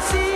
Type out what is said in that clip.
see